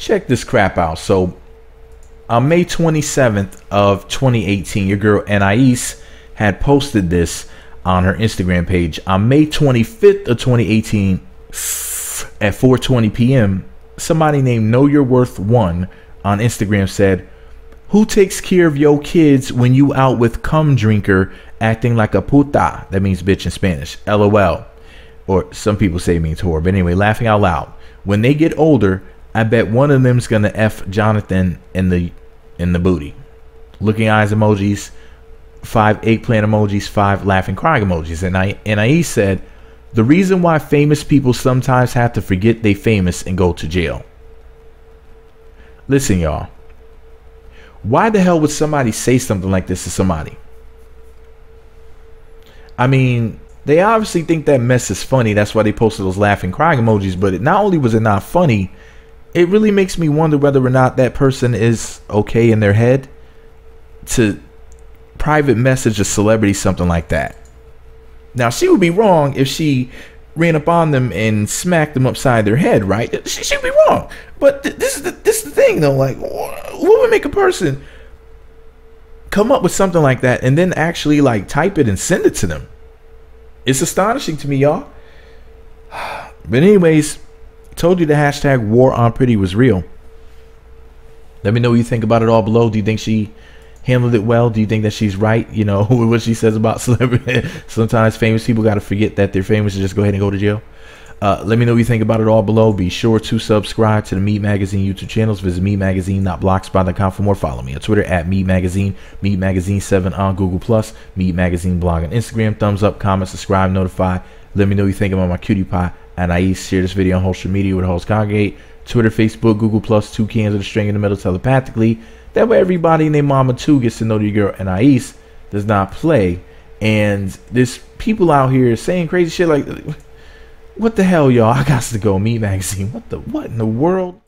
check this crap out. So on May 27th of 2018, your girl Anais had posted this on her Instagram page. On May 25th of 2018 at 4:20 p.m., somebody named Know Your Worth One on Instagram said, "Who takes care of your kids when you out with cum drinker acting like a puta?" That means bitch in Spanish. LOL. Or some people say it means whore. But anyway, laughing out loud. When they get older, I bet one of them's gonna f Jonathan in the in the booty. Looking eyes emojis, five eggplant emojis, five laughing crying emojis. And I and I said, the reason why famous people sometimes have to forget they famous and go to jail. Listen, y'all. Why the hell would somebody say something like this to somebody? I mean, they obviously think that mess is funny. That's why they posted those laughing crying emojis. But it, not only was it not funny, it really makes me wonder whether or not that person is okay in their head to private message a celebrity something like that. Now she would be wrong if she ran up on them and smacked them upside their head, right? She should be wrong. But th- this is the this is the thing though. Like, what would make a person come up with something like that and then actually like type it and send it to them? It's astonishing to me, y'all. But anyways, told you the hashtag war on pretty was real. Let me know what you think about it all below. Do you think she handled it well? Do you think that she's right? You know, what she says about celebrity. Sometimes famous people got to forget that they're famous and just go ahead and go to jail. Uh, let me know what you think about it all below. Be sure to subscribe to the MEET Magazine YouTube channels. Visit meetmagazine.blogspot.com for more. Follow me on Twitter at MEET Magazine, MEET Magazine 7 on Google Plus, MEET Magazine blog on Instagram. Thumbs up, comment, subscribe, notify. Let me know what you think about my cutie pie. And I share this video on social media with host congregate. Twitter, Facebook, Google Plus, two cans of the string in the middle telepathically. That way everybody and their mama too gets to know the girl Anais does not play. And there's people out here saying crazy shit like what the hell, y'all? I got to go. MEET Magazine. What the what in the world?